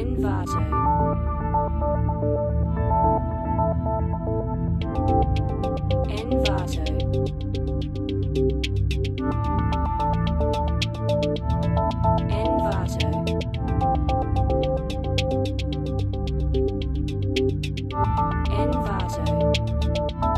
Envato. Envato. Envato.